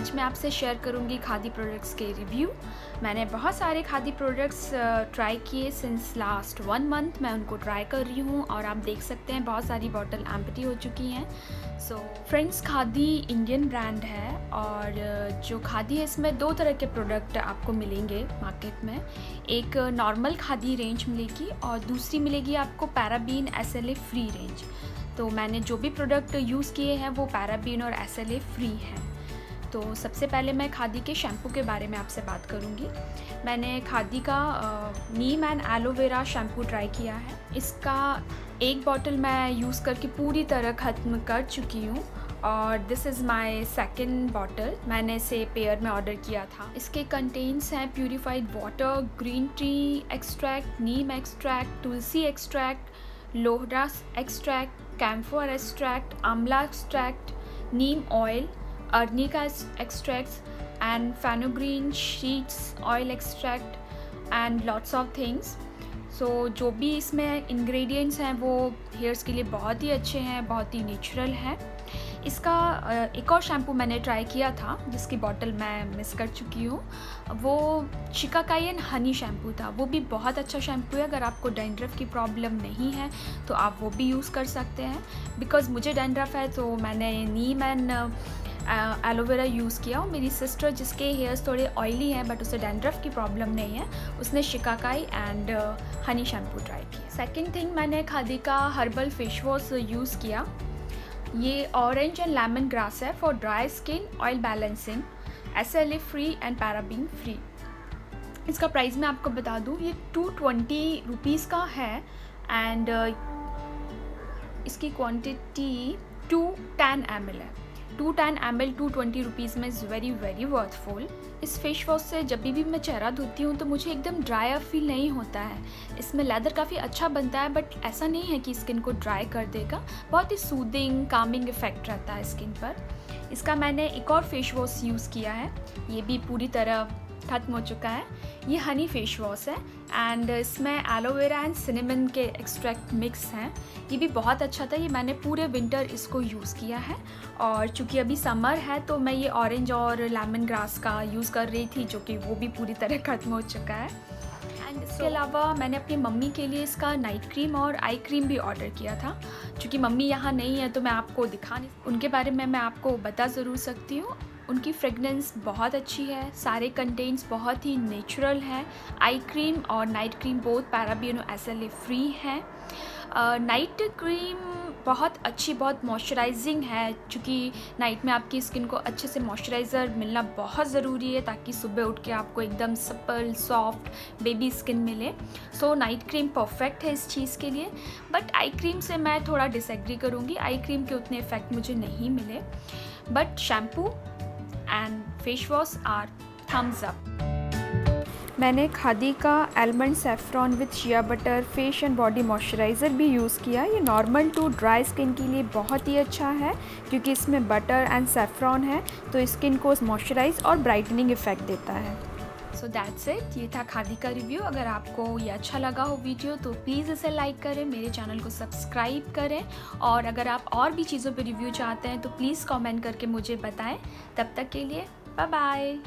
आज मैं आपसे शेयर करूँगी खादी प्रोडक्ट्स के रिव्यू मैंने बहुत सारे खादी प्रोडक्ट्स ट्राई किए सिंस लास्ट वन मंथ मैं उनको ट्राई कर रही हूँ और आप देख सकते हैं बहुत सारी बॉटल एम्पटी हो चुकी हैं. So friends Khadi Indian brand है और जो खादी है इसमें दो तरह के प्रोडक्ट आपको मिलेंगे मार्केट में. एक नॉर्मल खादी रेंज मिलेगी और दूसरी मिलेगी आपको पैराबीन एस फ्री रेंज तो मैंने जो भी प्रोडक्ट यूज़ किए हैं वो पैराबीन और एसएलए फ्री हैं. तो सबसे पहले मैं खादी के शैम्पू के बारे में आपसे बात करूँगी। मैंने खादी का neem and aloe vera shampoo try किया है। इसका एक बॉटल मैं यूज़ करके पूरी तरह ख़त्म कर चुकी हूँ और this is my second bottle मैंने इसे पेयर में ऑर्डर किया था। इसके कंटेंट्स हैं purified water green tea extract neem extract tulsi extract Lohra extract camphor extract amla extract neem oil arnica extracts and fenugreek seeds oil extract and lots of things so जो भी इसमें ingredients हैं, वो hairs के लिए बहुत ही अच्छे हैं, बहुत ही नेचुरल हैं। इसका एक और शैम्पू मैंने ट्राई किया था, जिसकी बॉटल मैं मिस कर चुकी हूँ। वो शिकाकाई हनी शैम्पू था। वो भी बहुत अच्छा शैम्पू है। अगर आपको डेंड्रफ की प्रॉब्लम नहीं है तो आप वो भी यूज़ कर सकते हैं। बिकॉज़ मुझे डेंड्रफ है तो मैंने नीम एंड एलोवेरा यूज़ किया। और मेरी सिस्टर जिसके हेयर्स थोड़े ऑयली हैं बट उसे डेंड्रफ की प्रॉब्लम नहीं है उसने shikakai and honey shampoo try किया। सेकेंड थिंग मैंने खादी का हर्बल फेस वॉश यूज़ किया। ये ऑरेंज एंड लेमन ग्रास है for dry skin oil balancing S L A free and paraben free इसका प्राइस मैं आपको बता दूँ ये टू ट्वेंटी रुपीज़ का है एंड uh, इसकी quantity two ten M L है। Two ten M L to twenty rupees में इज़ वेरी वेरी वर्थफुल इस फेस वॉश से जब भी मैं चेहरा धोती हूँ तो मुझे एकदम ड्राई अप फील नहीं होता है। इसमें लेदर काफ़ी अच्छा बनता है बट ऐसा नहीं है कि स्किन को ड्राई कर देगा। बहुत ही सूदिंग कामिंग इफ़ेक्ट रहता है स्किन पर। इसका मैंने एक और फेस वॉश यूज़ किया है। ये भी पूरी तरह ख़त्म हो चुका है। ये हनी फेस वॉश है एंड इसमें एलोवेरा एंड सिनेमन के एक्सट्रैक्ट मिक्स हैं। ये भी बहुत अच्छा था ये मैंने पूरे विंटर इसको यूज़ किया है। और चूँकि अभी समर है तो मैं ये ऑरेंज और लेमन ग्रास का यूज़ कर रही थी जो कि वो भी पूरी तरह ख़त्म हो चुका है। एंड इसके अलावा मैंने अपनी मम्मी के लिए इसका नाइट क्रीम और आई क्रीम भी ऑर्डर किया था। क्योंकि मम्मी यहाँ नहीं है तो मैं आपको दिखा नहीं उनके बारे में मैं आपको बता ज़रूर सकती हूँ। उनकी फ्रेगनेंस बहुत अच्छी है, सारे कंटेंट्स बहुत ही नेचुरल हैं। आई क्रीम और नाइट क्रीम बोथ पैराबियनो एस एल फ्री हैं नाइट क्रीम बहुत अच्छी, बहुत मॉइस्चराइजिंग है क्योंकि नाइट में आपकी स्किन को अच्छे से मॉइस्चराइज़र मिलना बहुत ज़रूरी है ताकि सुबह उठ के आपको एकदम सपल सॉफ्ट बेबी स्किन मिले। सो नाइट क्रीम परफेक्ट है इस चीज़ के लिए। बट आई क्रीम से मैं थोड़ा डिसएग्री करूँगी। आई क्रीम के उतने इफ़ेक्ट मुझे नहीं मिले। But shampoo and face wash are thumbs up मैंने खादी का almond saffron with shea butter face and body moisturiser भी यूज़ किया। ये नॉर्मल टू ड्राई स्किन के लिए बहुत ही अच्छा है, क्योंकि इसमें बटर एंड सेफ्रॉन है तो स्किन को मॉइस्चराइज और ब्राइटनिंग इफ़ेक्ट देता है। सो दैट्स इट ये था खादी का रिव्यू अगर आपको ये अच्छा लगा हो वीडियो तो प्लीज़ इसे लाइक करें, मेरे चैनल को सब्सक्राइब करें और अगर आप और भी चीज़ों पर रिव्यू चाहते हैं तो प्लीज़ कमेंट करके मुझे बताएँ. तब तक के लिए बाय बाय